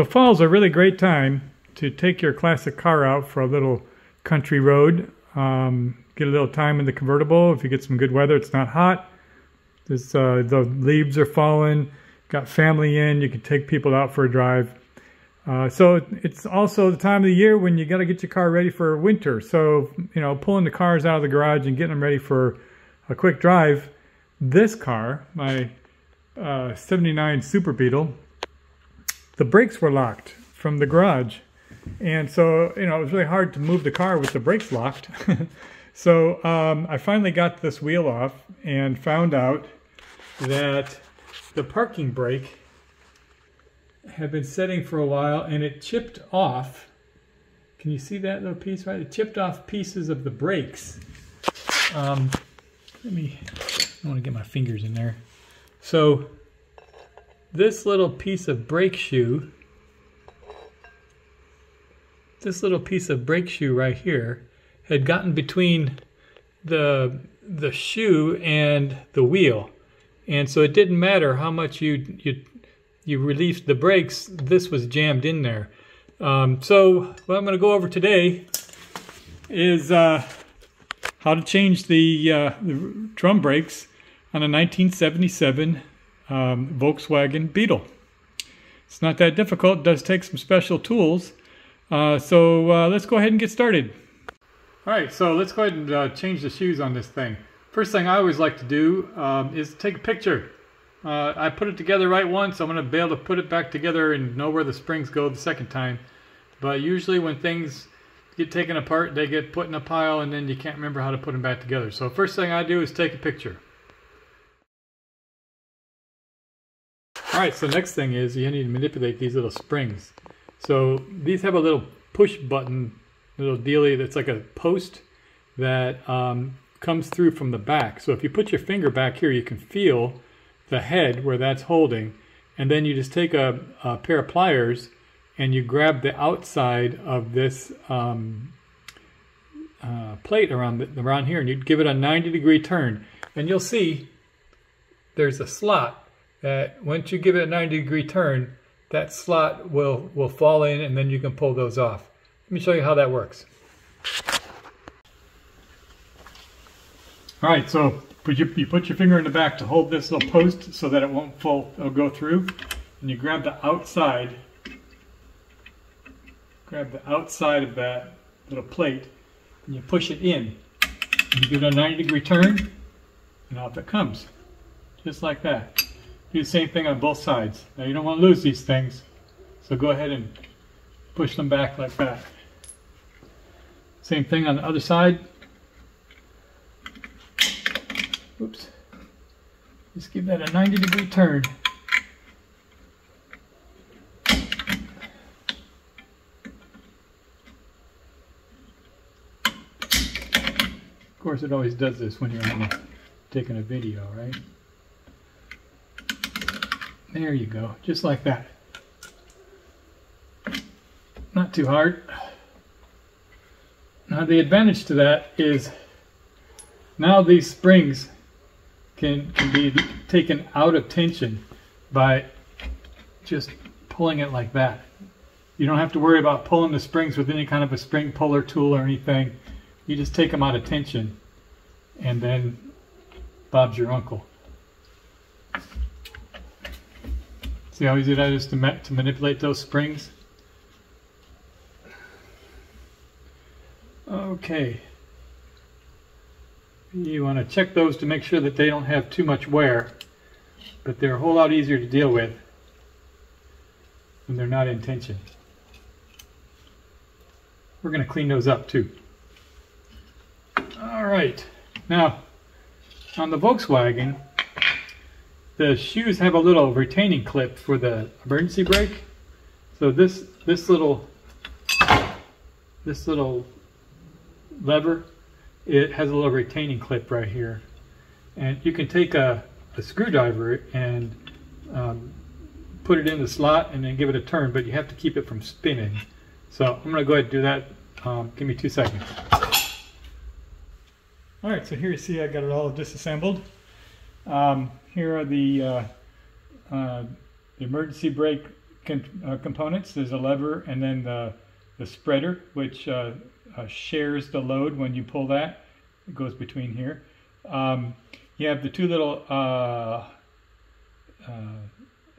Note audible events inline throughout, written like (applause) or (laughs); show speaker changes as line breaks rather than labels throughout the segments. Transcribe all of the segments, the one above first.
So fall's a really great time to take your classic car out for a little country road. Um, get a little time in the convertible. If you get some good weather, it's not hot. This, uh, the leaves are falling. Got family in. You can take people out for a drive. Uh, so it's also the time of the year when you got to get your car ready for winter. So, you know, pulling the cars out of the garage and getting them ready for a quick drive. This car, my uh, 79 Super Beetle, the brakes were locked from the garage. And so, you know, it was really hard to move the car with the brakes locked. (laughs) so um, I finally got this wheel off and found out that the parking brake had been setting for a while and it chipped off. Can you see that little piece right? It chipped off pieces of the brakes. Um, let me, I want to get my fingers in there. So this little piece of brake shoe, this little piece of brake shoe right here had gotten between the the shoe and the wheel. And so it didn't matter how much you you you released the brakes, this was jammed in there. Um, so what I'm going to go over today is uh, how to change the, uh, the, drum brakes on a 1977 um, Volkswagen Beetle. It's not that difficult. It does take some special tools. Uh, so uh, let's go ahead and get started. All right, so let's go ahead and uh, change the shoes on this thing. First thing I always like to do um, is take a picture. Uh, I put it together right once. I'm going to be able to put it back together and know where the springs go the second time. But usually when things get taken apart, they get put in a pile and then you can't remember how to put them back together. So first thing I do is take a picture. Alright, so next thing is you need to manipulate these little springs. So these have a little push button, little dealie that's like a post that um, comes through from the back. So if you put your finger back here, you can feel the head where that's holding, and then you just take a, a pair of pliers and you grab the outside of this um, uh, plate around the, around here, and you give it a 90 degree turn, and you'll see there's a slot that once you give it a 90 degree turn, that slot will will fall in, and then you can pull those off. Let me show you how that works. All right, so put your, you put your finger in the back to hold this little post so that it won't fall, it'll go through. And you grab the outside, grab the outside of that little plate, and you push it in. You give it a 90 degree turn, and off it comes. Just like that. Do the same thing on both sides. Now you don't want to lose these things, so go ahead and push them back like that. Same thing on the other side. Oops. Just give that a 90 degree turn. Of course it always does this when you're taking a video, right? There you go, just like that. Not too hard. Now the advantage to that is now these springs can, can be taken out of tension by just pulling it like that. You don't have to worry about pulling the springs with any kind of a spring puller tool or anything. You just take them out of tension and then Bob's your uncle. See how easy that is to, ma to manipulate those springs? Okay. You want to check those to make sure that they don't have too much wear, but they're a whole lot easier to deal with when they're not in tension. We're going to clean those up too. All right, now on the Volkswagen, the shoes have a little retaining clip for the emergency brake. So this this little this little lever it has a little retaining clip right here. And you can take a, a screwdriver and um, put it in the slot and then give it a turn, but you have to keep it from spinning. So I'm going to go ahead and do that. Um, give me two seconds. All right, so here you see I got it all disassembled. Um, here are the, uh, uh, the emergency brake uh, components. There's a lever and then the, the spreader, which uh, uh, shares the load when you pull that. It goes between here. Um, you have the two little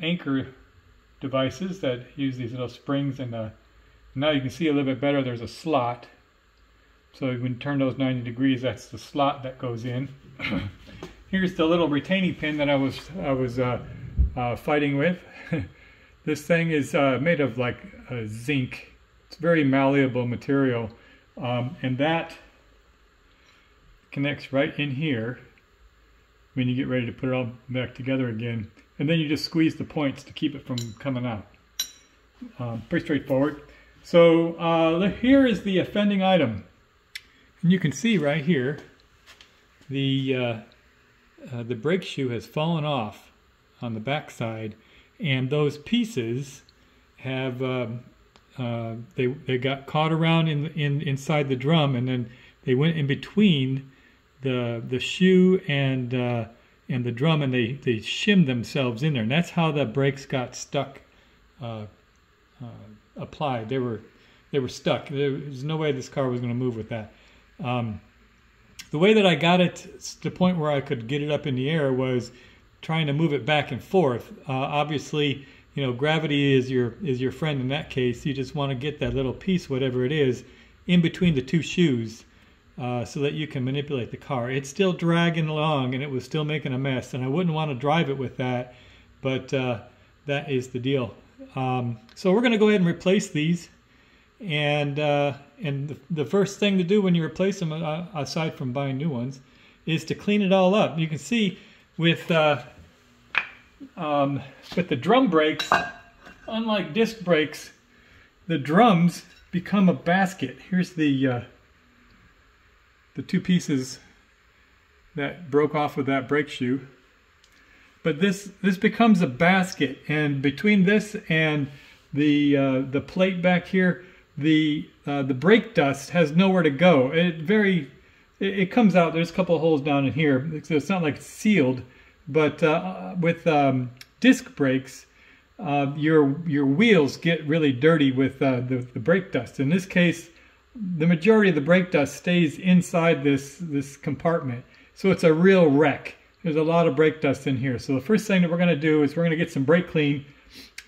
anchor devices that use these little springs and uh, now you can see a little bit better there's a slot so when you turn those 90 degrees that's the slot that goes in (clears throat) here's the little retaining pin that I was I was uh, uh, fighting with (laughs) this thing is uh, made of like zinc it's very malleable material um, and that connects right in here when you get ready to put it all back together again and then you just squeeze the points to keep it from coming out. Um, pretty straightforward. So uh, here is the offending item. And you can see right here, the, uh, uh, the brake shoe has fallen off on the back side, and those pieces have, um, uh, they, they got caught around in, in, inside the drum, and then they went in between the, the shoe and uh, and the drum and they, they shimmed themselves in there. And that's how the brakes got stuck, uh, uh, applied. They were, they were stuck. There was no way this car was going to move with that. Um, the way that I got it to the point where I could get it up in the air was trying to move it back and forth. Uh, obviously, you know, gravity is your is your friend in that case. You just want to get that little piece, whatever it is, in between the two shoes uh, so that you can manipulate the car. It's still dragging along and it was still making a mess and I wouldn't want to drive it with that, but uh, that is the deal. Um, so we're going to go ahead and replace these and uh, and the, the, first thing to do when you replace them, uh, aside from buying new ones, is to clean it all up. You can see with uh, um, with the drum brakes, unlike disc brakes, the drums become a basket. Here's the uh, the two pieces that broke off of that brake shoe. But this this becomes a basket, and between this and the uh, the plate back here, the uh, the brake dust has nowhere to go. It very it, it, comes out. There's a couple of holes down in here, so it's not like it's sealed. But uh, with um, disc brakes, uh, your your wheels get really dirty with uh, the the brake dust. In this case, the majority of the brake dust stays inside this, this compartment. So it's a real wreck. There's a lot of brake dust in here. So the first thing that we're going to do is we're going to get some brake clean.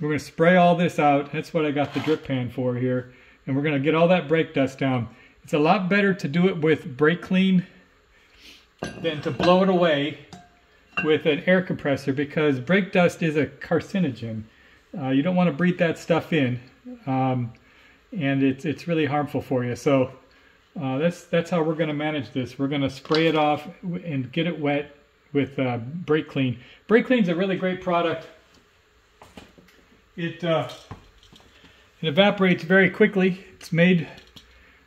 We're going to spray all this out. That's what I got the drip pan for here. And we're going to get all that brake dust down. It's a lot better to do it with brake clean than to blow it away with an air compressor because brake dust is a carcinogen. Uh, you don't want to breathe that stuff in. Um, and it's it's really harmful for you. So uh, that's that's how we're going to manage this. We're going to spray it off and get it wet with uh, Brake Clean. Brake Clean is a really great product. It uh, it evaporates very quickly. It's made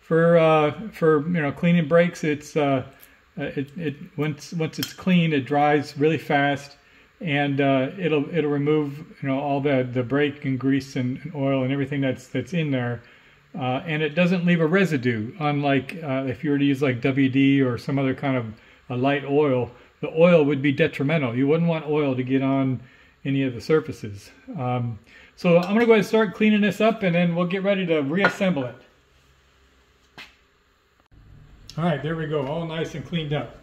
for uh, for you know cleaning brakes. It's uh, uh, it, it once once it's clean, it dries really fast and uh, it'll it'll remove you know all the the brake and grease and, and, oil and everything that's that's in there uh, and it doesn't leave a residue, unlike uh, if you were to use like WD or some other kind of a light oil, the oil would be detrimental. You wouldn't want oil to get on any of the surfaces. Um, so I'm going to go ahead and start cleaning this up and then we'll get ready to reassemble it. All right, there we go, all nice and cleaned up.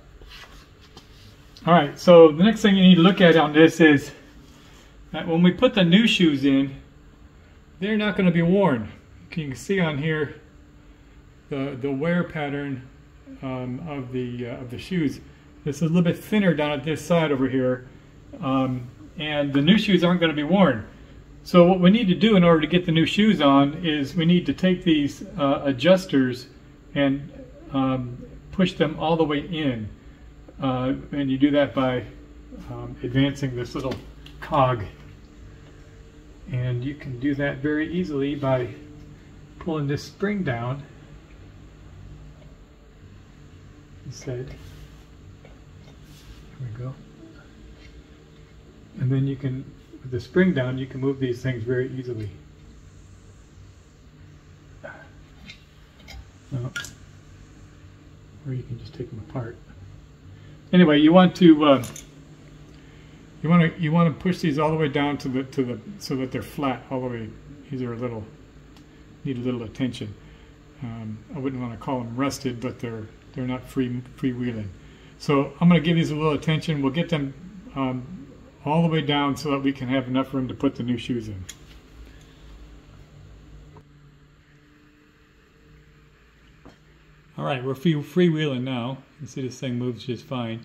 All right, so the next thing you need to look at on this is that when we put the new shoes in, they're not going to be worn you can see on here the the wear pattern um, of the uh, of the shoes. This is a little bit thinner down at this side over here, um, and the new shoes aren't going to be worn. So what we need to do in order to get the new shoes on is we need to take these uh, adjusters and um, push them all the way in. Uh, and you do that by um, advancing this little cog. And you can do that very easily by pulling this spring down instead. There we go. And then you can, with the spring down, you can move these things very easily. or you can just take them apart. Anyway, you want to uh, You want to you want to push these all the way down to the to the so that they're flat all the way. These are a little need a little attention. Um, I wouldn't want to call them rusted, but they're they're not free freewheeling. So I'm going to give these a little attention. We'll get them um, all the way down so that we can have enough room to put the new shoes in. All right, we're free, freewheeling now. You see this thing moves just fine.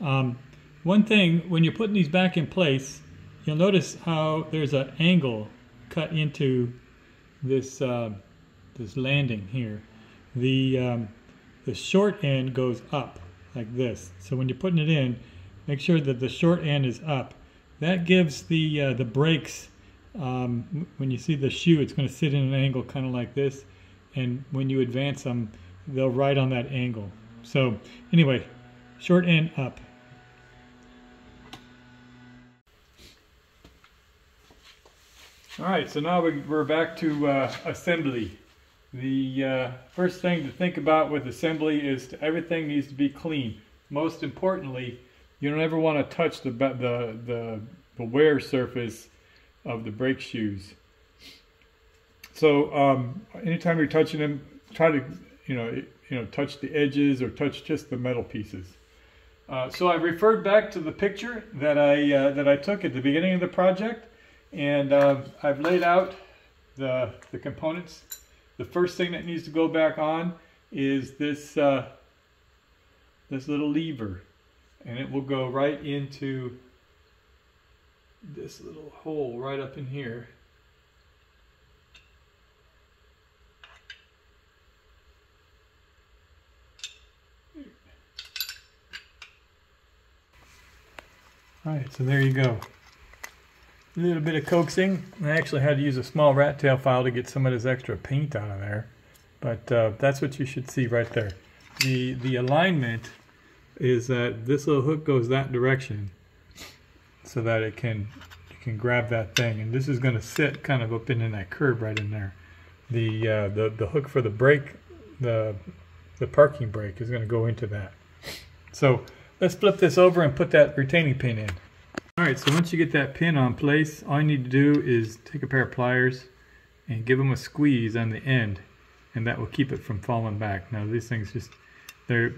Um, one thing, when you're putting these back in place, you'll notice how there's an angle cut into this uh, this landing here. The um, the short end goes up like this. So when you're putting it in, make sure that the short end is up. That gives the uh, the brakes. Um, when you see the shoe, it's going to sit in an angle kind of like this, and when you advance them, they'll ride on that angle. So anyway, short end up. All right, so now we're back to uh, assembly. The uh, first thing to think about with assembly is to, everything needs to be clean. Most importantly, you don't ever want to touch the, the, the, the wear surface of the brake shoes. So um, anytime you're touching them, try to you know, you know, touch the edges or touch just the metal pieces. Uh, so I referred back to the picture that I uh, that I took at the beginning of the project, and uh, I've laid out the the components. The first thing that needs to go back on is this uh, this little lever, and it will go right into this little hole right up in here. All right, so there you go. A little bit of coaxing. I actually had to use a small rat tail file to get some of this extra paint out of there. But uh, that's what you should see right there. The, the alignment is that this little hook goes that direction so that it can you can grab that thing. And this is going to sit kind of up in that curve right in there. The, uh, the, the hook for the brake, the, the parking brake is going to go into that. So Let's flip this over and put that retaining pin in. Alright, so once you get that pin on place, all you need to do is take a pair of pliers and give them a squeeze on the end and that will keep it from falling back. Now these things just, they're,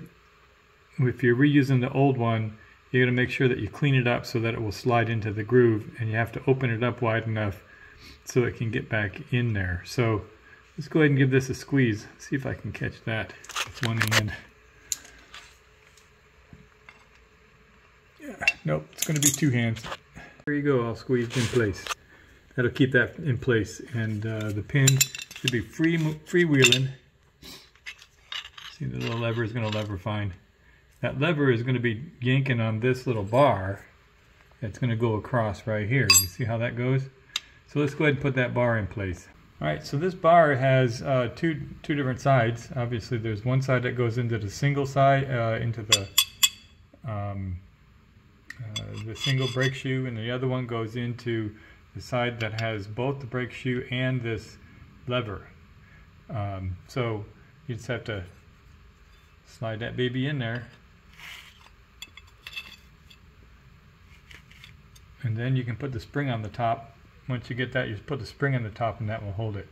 if you're reusing the old one, you got to make sure that you clean it up so that it will slide into the groove and you have to open it up wide enough so it can get back in there. So let's go ahead and give this a squeeze. See if I can catch that with one hand. Nope, it's going to be two hands. There you go, all squeezed in place. That'll keep that in place. And uh, the pin should be free freewheeling. See, the little lever is going to lever fine. That lever is going to be yanking on this little bar. It's going to go across right here. You see how that goes? So let's go ahead and put that bar in place. All right, so this bar has uh, two two different sides. Obviously, there's one side that goes into the single side, uh, into the um, uh, the single brake shoe and the other one goes into the side that has both the brake shoe and this lever. Um, so you just have to slide that baby in there and then you can put the spring on the top. Once you get that, you just put the spring on the top and that will hold it.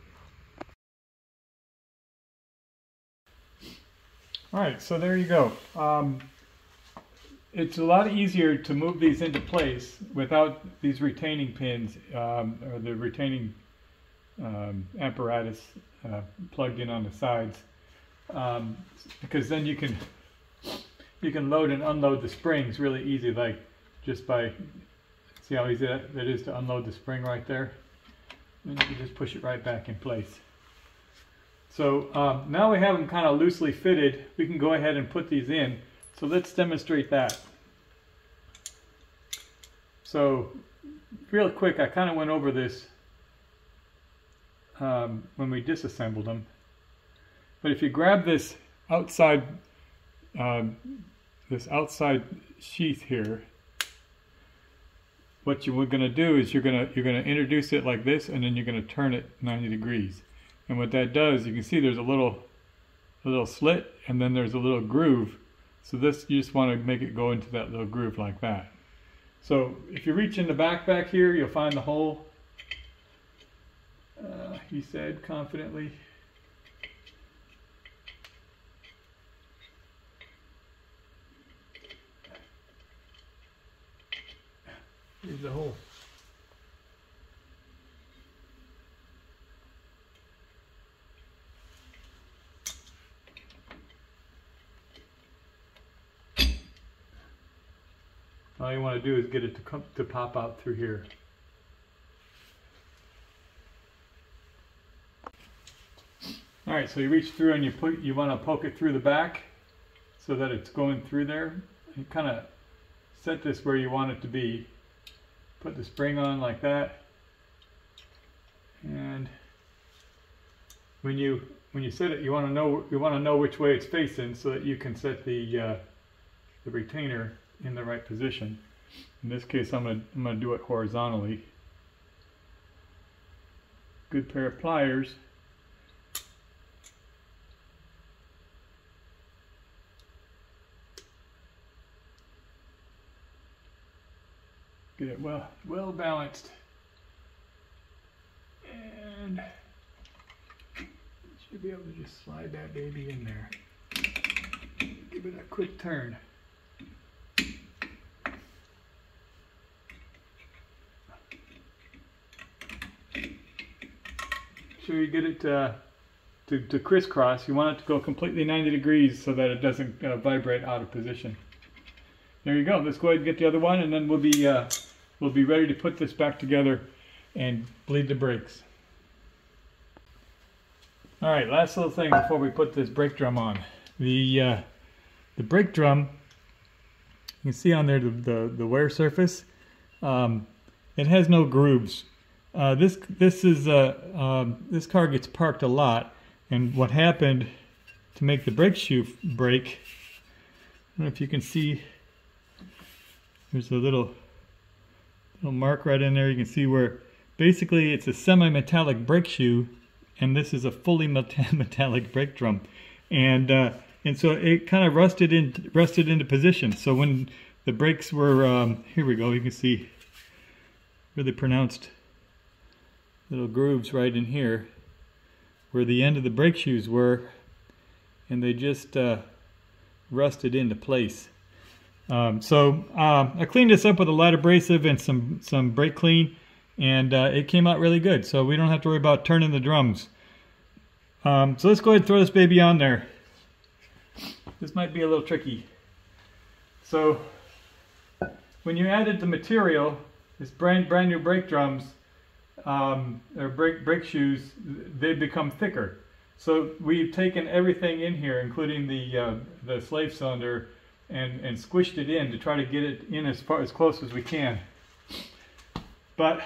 Alright, so there you go. Um, it's a lot easier to move these into place without these retaining pins um, or the retaining um, apparatus uh, plugged in on the sides um, because then you can you can load and unload the springs really easy like just by see how easy that, that is to unload the spring right there and you just push it right back in place so um, now we have them kind of loosely fitted we can go ahead and put these in so let's demonstrate that. So real quick, I kind of went over this um, when we disassembled them. But if you grab this outside, um, this outside sheath here, what you're going to do is you're going to you're going to introduce it like this, and then you're going to turn it 90 degrees. And what that does, you can see there's a little a little slit, and then there's a little groove so this, you just want to make it go into that little groove like that. So if you reach in the back back here, you'll find the hole. Uh, he said confidently. The hole. All you want to do is get it to come to pop out through here. All right, so you reach through and you put you want to poke it through the back so that it's going through there. You kind of set this where you want it to be. Put the spring on like that. And when you when you set it, you want to know you want to know which way it's facing so that you can set the uh, the retainer in the right position. In this case, I'm to I'm to do it horizontally. Good pair of pliers. It well well balanced. And should be able to just slide that baby in there. Give it a quick turn. sure you get it uh, to, to crisscross. You want it to go completely 90 degrees so that it doesn't uh, vibrate out of position. There you go. Let's go ahead and get the other one and then we'll be, uh, we'll be ready to put this back together and bleed the brakes. All right, last little thing before we put this brake drum on. The, uh, the brake drum, you can see on there the, the, the wear surface, um, it has no grooves. Uh, this this is uh, um, this car gets parked a lot, and what happened to make the brake shoe break? I don't know if you can see. There's a little little mark right in there. You can see where basically it's a semi-metallic brake shoe, and this is a fully (laughs) metallic brake drum, and uh, and so it kind of rusted in rusted into position. So when the brakes were um, here we go, you can see really pronounced little grooves right in here where the end of the brake shoes were and they just uh, rusted into place. Um, so uh, I cleaned this up with a light abrasive and some, some brake clean and uh, it came out really good so we don't have to worry about turning the drums. Um, so let's go ahead and throw this baby on there. This might be a little tricky. So when you added the material, this brand, brand new brake drums, um, or brake, brake shoes, they become thicker. So we've taken everything in here, including the, uh, the slave cylinder, and, and squished it in to try to get it in as far as close as we can. But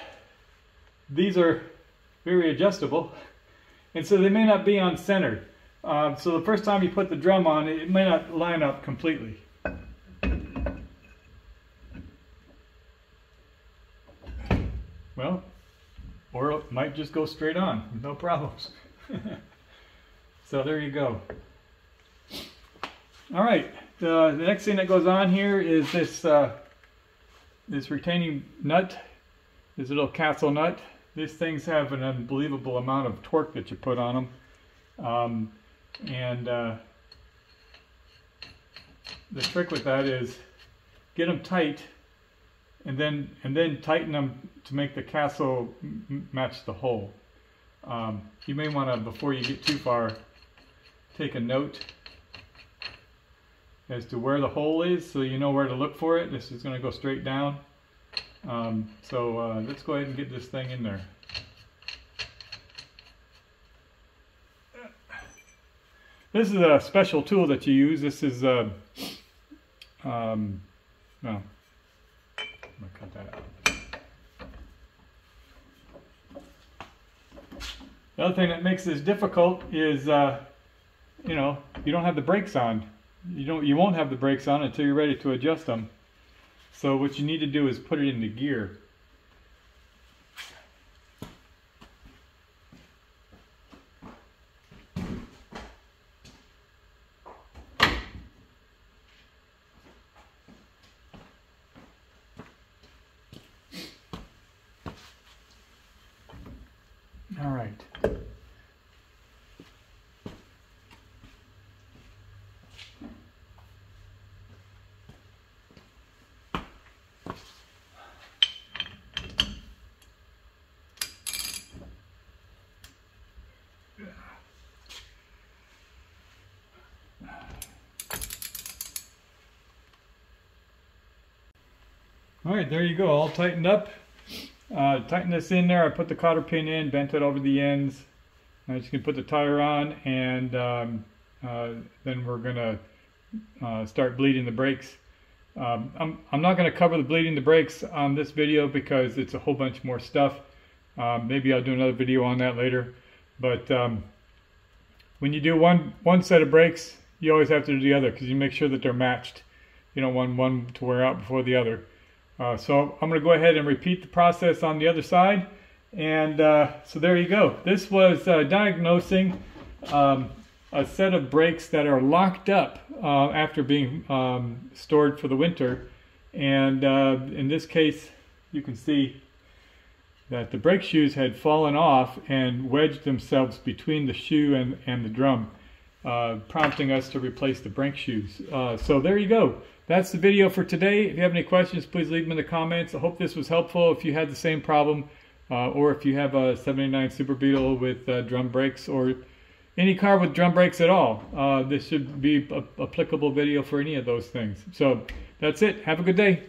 these are very adjustable, and so they may not be on center. Um, so the first time you put the drum on, it may not line up completely. Well, or it might just go straight on, no problems. (laughs) so there you go. All right, uh, the next thing that goes on here is this uh, this retaining nut, this little castle nut. These things have an unbelievable amount of torque that you put on them. Um, and uh, the trick with that is get them tight and then and then tighten them to make the castle match the hole. Um, you may want to, before you get too far, take a note as to where the hole is so you know where to look for it. This is going to go straight down. Um, so uh, let's go ahead and get this thing in there. This is a special tool that you use. This is, uh, um, well, I'm gonna cut that out. The other thing that makes this difficult is, uh, you know, you don't have the brakes on you don't you won't have the brakes on until you're ready to adjust them so what you need to do is put it into gear All right. There you go, all tightened up. Uh, tighten this in there. I put the cotter pin in, bent it over the ends. Now you can put the tire on, and um, uh, then we're gonna uh, start bleeding the brakes. Um, I'm, I'm not going to cover the bleeding the brakes on this video because it's a whole bunch more stuff. Um, maybe I'll do another video on that later. But um, when you do one, one set of brakes, you always have to do the other because you make sure that they're matched. You don't want one to wear out before the other. Uh, so I'm going to go ahead and repeat the process on the other side. And uh, so there you go. This was uh, diagnosing um, a set of brakes that are locked up uh, after being um, stored for the winter. And uh, in this case, you can see that the brake shoes had fallen off and wedged themselves between the shoe and, and the drum, uh, prompting us to replace the brake shoes. So there you go. That's the video for today. If you have any questions, please leave them in the comments. I hope this was helpful. If you had the same problem, uh, or if you have a 79 Super Beetle with uh, drum brakes, or any car with drum brakes at all. Uh, this should be a applicable video for any of those things. So that's it. Have a good day.